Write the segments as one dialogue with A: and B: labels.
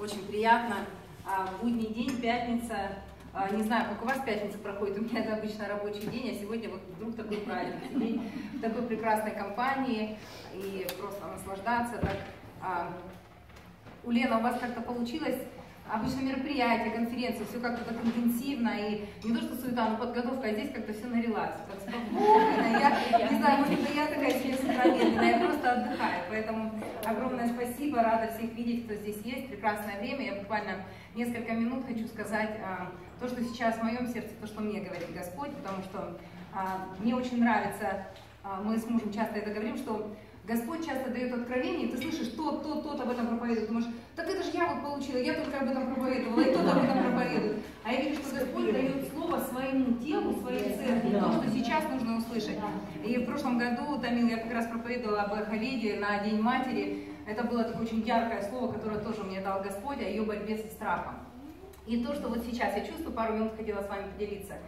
A: Очень приятно. А, будний день, пятница. А, не знаю, как у вас пятница проходит, у меня это обычно рабочий день, а сегодня вот вдруг такой праздник. В такой прекрасной компании и просто наслаждаться. Так, а, у Лены у вас как-то получилось обычно мероприятия, конференции, все как-то так интенсивно, и не то что суета, но подготовка, а здесь как-то все на релаксе, так спокойно. Я не знаю, может это я такая себе отдыхаю. Поэтому огромное спасибо, рада всех видеть, кто здесь есть. Прекрасное время. Я буквально несколько минут хочу сказать а, то, что сейчас в моем сердце, то, что мне говорит Господь, потому что а, мне очень нравится, а, мы с мужем часто это говорим, что Господь часто дает откровение, и ты слышишь, тот, тот, тот об этом проповедует. Думаешь, так это же я вот получила, я только об этом проповедовала, и тот об этом проповедует. А я вижу, что Господь дает слово своему телу, своей церкви, то, что сейчас нужно услышать. И в прошлом году, Тамил, я как раз проповедовала об Эховеде на День Матери. Это было такое очень яркое слово, которое тоже мне дал Господь, о ее борьбе со страхом. И то, что вот сейчас я чувствую, пару минут хотела с вами поделиться –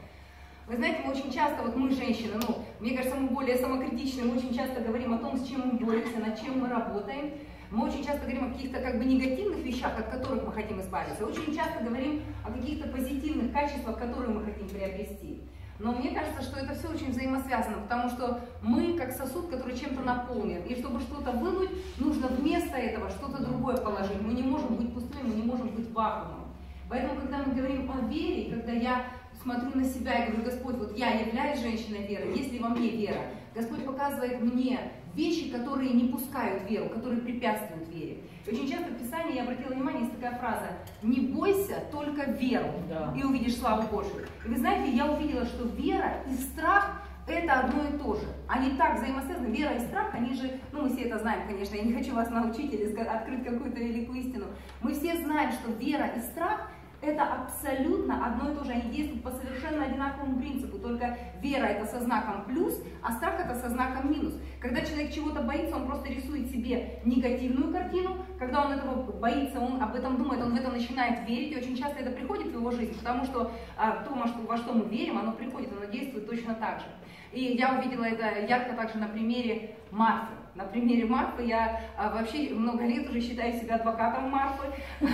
A: вы знаете, мы очень часто, вот мы женщины, ну, мне кажется, мы более самокритичны, мы очень часто говорим о том, с чем мы боремся, над чем мы работаем. Мы очень часто говорим о каких-то как бы негативных вещах, от которых мы хотим избавиться. Очень часто говорим о каких-то позитивных качествах, которые мы хотим приобрести. Но мне кажется, что это все очень взаимосвязано, потому что мы как сосуд, который чем-то наполнен. И чтобы что-то вынуть, нужно вместо этого что-то другое положить. Мы не можем быть пустыми, мы не можем быть вакуумом. Поэтому, когда мы говорим о вере, когда я смотрю на себя и говорю, Господь, вот я являюсь женщиной веры, есть ли во мне вера? Господь показывает мне вещи, которые не пускают веру, которые препятствуют вере. Очень часто в Писании я обратила внимание, есть такая фраза, не бойся, только веру, да. и увидишь славу Божию. И вы знаете, я увидела, что вера и страх это одно и то же. Они так взаимосвязаны. Вера и страх, они же, ну мы все это знаем, конечно, я не хочу вас научить или открыть какую-то великую истину. Мы все знаем, что вера и страх это абсолютно одно и то же. Они действуют по совершенно одинаковому принципу. Только вера это со знаком плюс, а страх это со знаком минус. Когда человек чего-то боится, он просто рисует себе негативную картину. Когда он этого боится, он об этом думает, он в это начинает верить. И очень часто это приходит в его жизнь, потому что а, то, во что мы верим, оно приходит, оно действует точно так же. И я увидела это ярко также на примере Марфы. На примере Марфы я а, вообще много лет уже считаю себя адвокатом Марфы.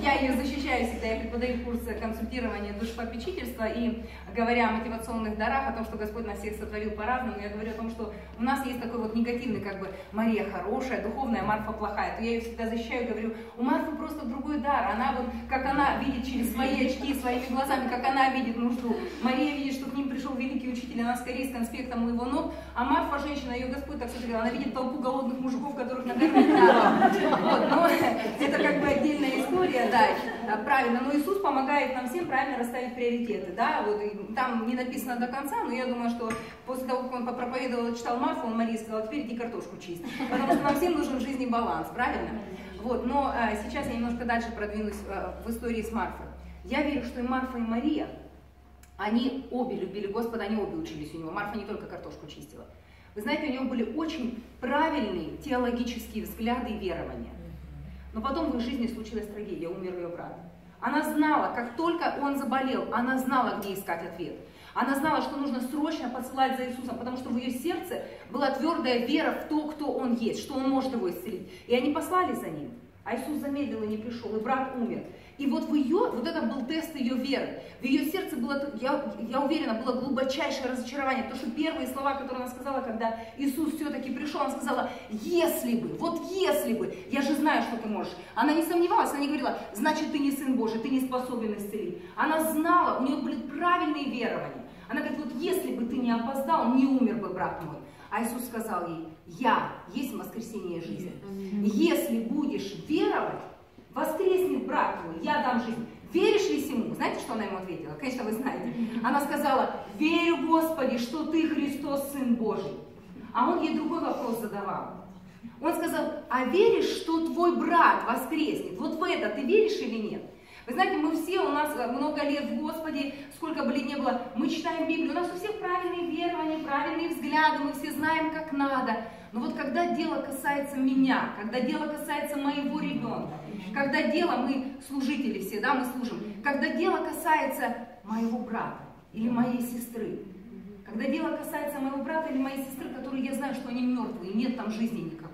A: Я ее защищаю всегда, я преподаю курсы консультирования душепопечительства и говоря о мотивационных дарах, о том, что Господь нас всех сотворил по-разному, я говорю о том, что у нас есть такой вот негативный, как бы Мария хорошая, духовная, Марфа плохая, то я ее всегда защищаю, говорю, у Марфы просто другой дар, она вот, как она видит через свои очки, своими глазами, как она видит нужду. Мария видит, что к ним пришел великий учитель, она скорее с конспектом у его ног, а Марфа женщина, ее Господь так смотрел, она видит толпу голодных мужиков, которых. Вот, но это как бы отдельная история, да, правильно. Но Иисус помогает нам всем правильно расставить приоритеты, да, вот там не написано до конца, но я думаю, что после того, как он попроповедовал и читал Марфу, он Марии сказал, теперь иди картошку чисть, потому что нам всем нужен в жизни баланс, правильно? Вот, но а, сейчас я немножко дальше продвинусь а, в истории с Марфой. Я верю, что и Марфа, и Мария, они обе любили Господа, они обе учились у него. Марфа не только картошку чистила. Вы знаете, у него были очень правильные теологические взгляды и верования. Но потом в их жизни случилась трагедия, умер ее брат. Она знала, как только он заболел, она знала, где искать ответ. Она знала, что нужно срочно посылать за Иисусом, потому что в ее сердце была твердая вера в то, кто он есть, что он может его исцелить. И они послали за ним. А Иисус замедлил не пришел, и брат умер. И вот в ее, вот это был тест ее веры. В ее сердце было, я, я уверена, было глубочайшее разочарование, потому что первые слова, которые она сказала, когда Иисус все-таки пришел, она сказала, если бы, вот если бы, я же знаю, что ты можешь. Она не сомневалась, она не говорила, значит, ты не Сын Божий, ты не способен исцелить. Она знала, у нее были правильные верования. Она говорит, вот если бы ты не опоздал, не умер бы брат мой. А Иисус сказал ей, я есть воскресение жизни. Если будешь веровать, воскреснет брат твой, я дам жизнь. Веришь ли ему? Знаете, что она ему ответила? Конечно, вы знаете. Она сказала, верю, Господи, что ты Христос, Сын Божий. А он ей другой вопрос задавал. Он сказал, а веришь, что твой брат воскреснет? Вот в это ты веришь или нет? Вы знаете, мы все, у нас много лет в Господе, сколько бы лет не было, мы читаем Библию, у нас у всех правильные верования, правильные взгляды, мы все знаем, как надо. Но вот когда дело касается меня, когда дело касается моего ребенка, когда дело, мы служители все, да, мы служим, когда дело касается моего брата или моей сестры, когда дело касается моего брата или моей сестры, которые я знаю, что они мертвые, нет там жизни никакой.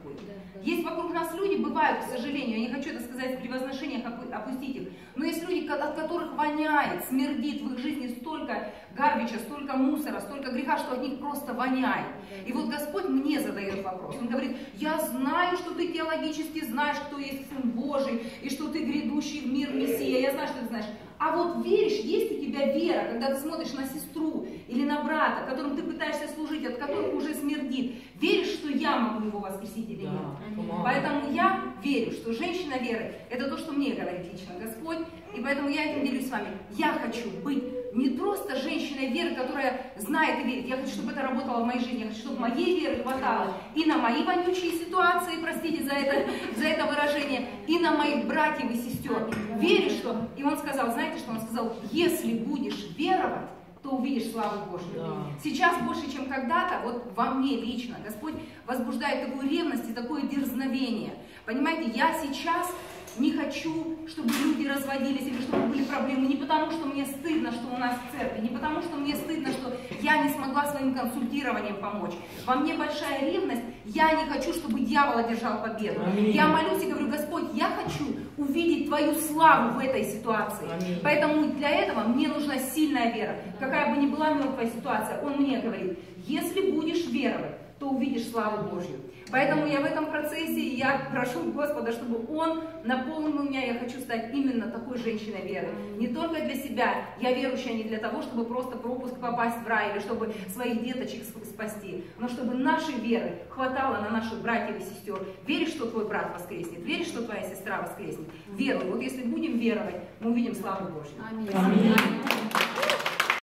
A: Есть вокруг нас люди, бывают, к сожалению, я не хочу это сказать в превозношениях, опустить их. Но есть люди, от которых воняет, смердит в их жизни столько гарбича, столько мусора, столько греха, что от них просто воняет. И вот Господь мне задает вопрос. Он говорит, я знаю, что ты теологически знаешь, кто есть Сын Божий, и что ты грядущий в мир Мессия. Я знаю, что ты знаешь. А вот веришь, есть у тебя вера, когда ты смотришь на сестру или на брата, которым ты пытаешься служить, от которых уже смердит. Веришь, что я могу его воскресить или нет? Да, поэтому я верю, что женщина веры, это то, что мне говорит лично Господь. И поэтому я этим делюсь с вами. Я хочу быть не просто женщиной веры, которая знает и верит. Я хочу, чтобы это работало в моей жизни. Я хочу, чтобы моей веры хватало и на мои вонючие ситуации, простите за это, за это выражение, и на моих братьев и сестер. Что... И он сказал, знаете, что он сказал? Если будешь веровать, то увидишь славу Божью. Да. Сейчас больше, чем когда-то, вот во мне лично, Господь возбуждает такую ревность и такое дерзновение. Понимаете, я сейчас не хочу, чтобы люди разводились или чтобы были проблемы, не потому, что мне стыдно, что у нас в церкви, не потому, что мне стыдно, что я не смогла своим консультированием помочь. Во мне большая ревность, я не хочу, чтобы дьявол одержал победу. Аминь. Я молюсь и говорю, Господь, я хочу увидеть Твою славу в этой ситуации. Аминь. Поэтому для этого мне нужна сильная вера. Какая бы ни была мертвая ситуация, Он мне говорит, если будешь веровать, то увидишь славу Божью. Поэтому я в этом процессе, я прошу Господа, чтобы Он наполнил меня, я хочу стать именно такой женщиной веры. Не только для себя, я верующая не для того, чтобы просто пропуск попасть в рай, или чтобы своих деточек спасти, но чтобы нашей веры хватало на наших братьев и сестер. Веришь, что твой брат воскреснет, веришь, что твоя сестра воскреснет. Веруй. Вот если будем веровать, мы увидим славу Божью. Аминь. Аминь.